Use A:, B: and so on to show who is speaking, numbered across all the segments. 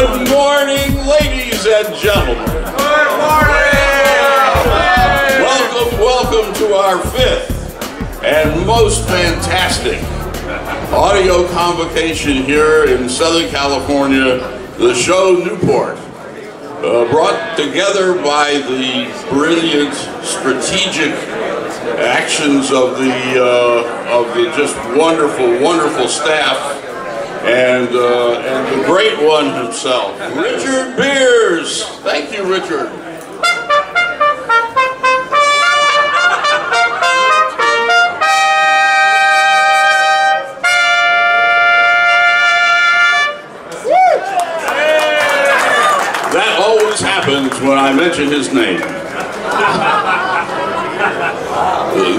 A: Good morning, ladies and gentlemen.
B: Good morning!
A: Welcome, welcome to our fifth and most fantastic audio convocation here in Southern California, the show Newport. Uh, brought together by the brilliant strategic actions of the uh, of the just wonderful, wonderful staff and uh, and the great one himself, Richard Beers. Thank you, Richard. That always happens when I mention his name.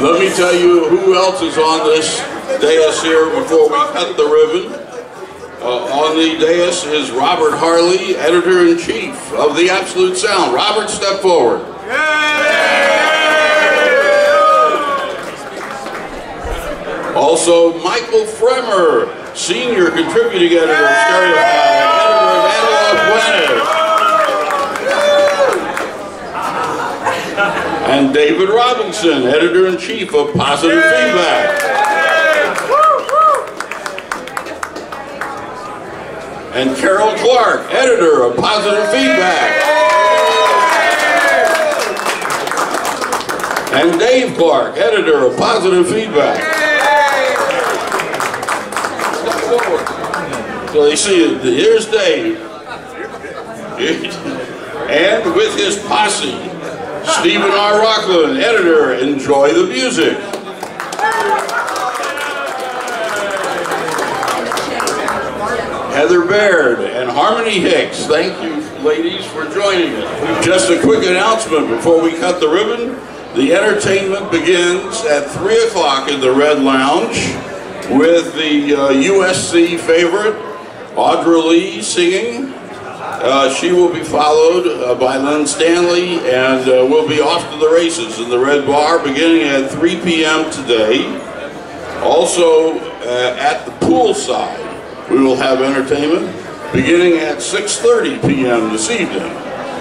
A: Let me tell you who else is on this dais here before we cut the ribbon. Uh, on the dais is Robert Harley, editor-in-chief of The Absolute Sound. Robert, step forward. Also, Michael Fremer, senior contributing editor of Stereophile, editor of Analog Planet. And David Robinson, editor-in-chief of Positive Feedback. And Carol Clark, editor of Positive Feedback. And Dave Clark, editor of Positive Feedback. So you see, here's Dave. And with his posse, Stephen R. Rochlin, editor, enjoy the music. Heather Baird and Harmony Hicks, thank you ladies for joining us. Just a quick announcement before we cut the ribbon. The entertainment begins at 3 o'clock in the Red Lounge with the uh, USC favorite, Audra Lee, singing. Uh, she will be followed uh, by Lyn Stanley and uh, we'll be off to the races in the Red Bar beginning at 3 p.m. today. Also uh, at the poolside, we will have entertainment beginning at 6.30 p.m. this evening.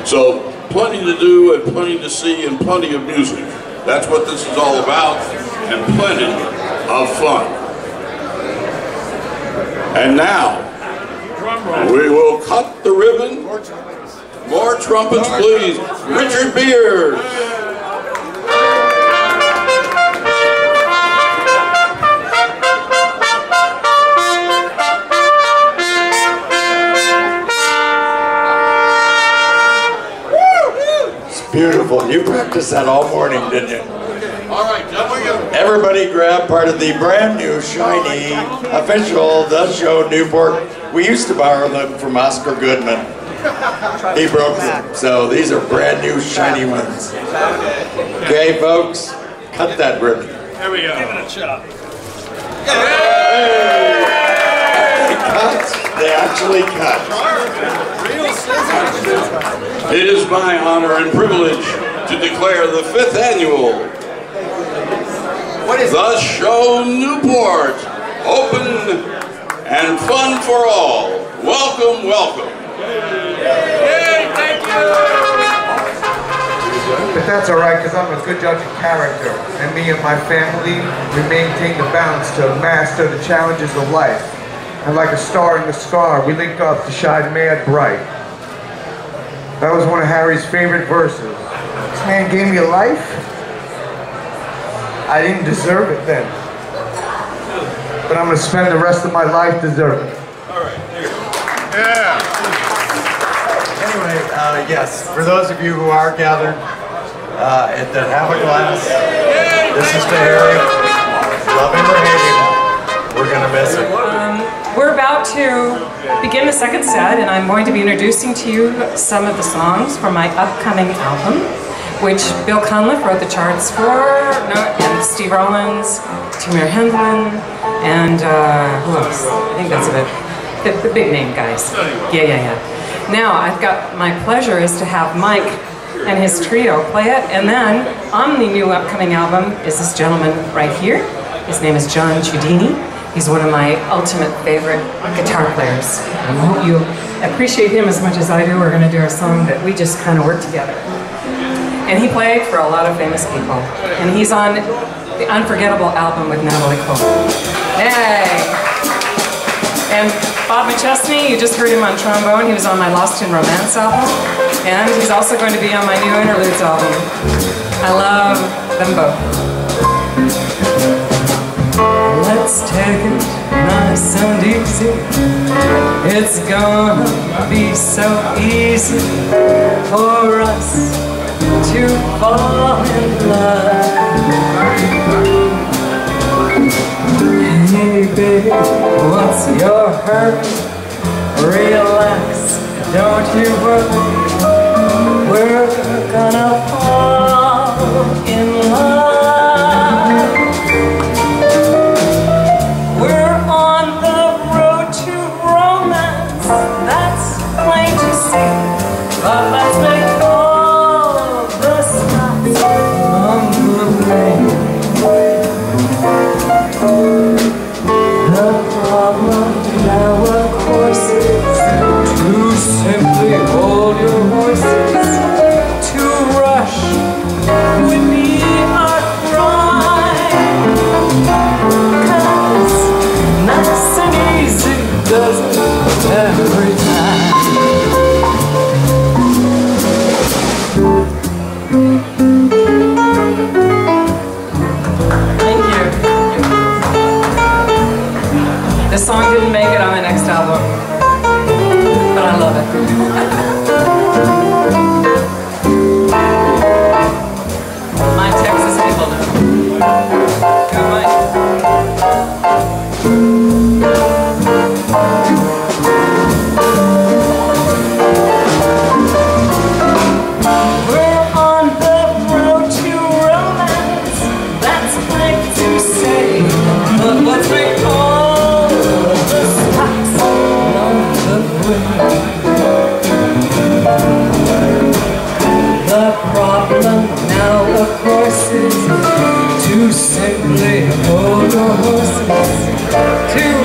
A: So plenty to do and plenty to see and plenty of music. That's what this is all about and plenty of fun. And now, we will cut the ribbon. More trumpets, please. Richard Beers.
C: Beautiful. You practiced that all morning, didn't you?
A: All right, gentlemen.
C: Everybody grab part of the brand new, shiny, official The Show Newport. We used to borrow them from Oscar Goodman. He broke them. So these are brand new, shiny ones. Okay, folks, cut that ribbon.
B: Here we go. Give it a shot.
C: They cut. They actually cut.
B: Real scissors.
A: It is my honor and privilege to declare the fifth annual The Show Newport open and fun for all. Welcome, welcome.
B: Yay, thank you.
D: But that's all right, because I'm a good judge of character. And me and my family, we maintain the balance to master the challenges of life. And like a star in the scar, we link up to shine mad bright. That was one of Harry's favorite verses. This man gave me a life. I didn't deserve it then. But I'm going to spend the rest of my life deserving it.
B: Yeah.
C: Anyway, uh, yes, for those of you who are gathered uh, at the Have a Glass, this is to Harry. Hate him, we're going to miss him.
E: We're about to begin the second set, and I'm going to be introducing to you some of the songs from my upcoming album, which Bill Cunliffe wrote the charts for, and Steve Rawlins, Tamir Hendelman, and uh, who else? I think that's it. The, the big name guys. Yeah, yeah, yeah. Now, I've got my pleasure is to have Mike and his trio play it, and then on the new upcoming album is this gentleman right here. His name is John Chiodini. He's one of my ultimate favorite guitar players. I hope you appreciate him as much as I do, we're going to do a song that we just kind of work together. And he played for a lot of famous people. And he's on the Unforgettable album with Natalie Cole. Yay! And Bob McChesney, you just heard him on trombone. He was on my Lost in Romance album. And he's also going to be on my new Interludes album. I love them both. Let's take it nice and easy. It's gonna be so easy for us to fall in love. Hey baby, what's your hurry? Relax, don't you worry. We're Thank to simply hold your horses to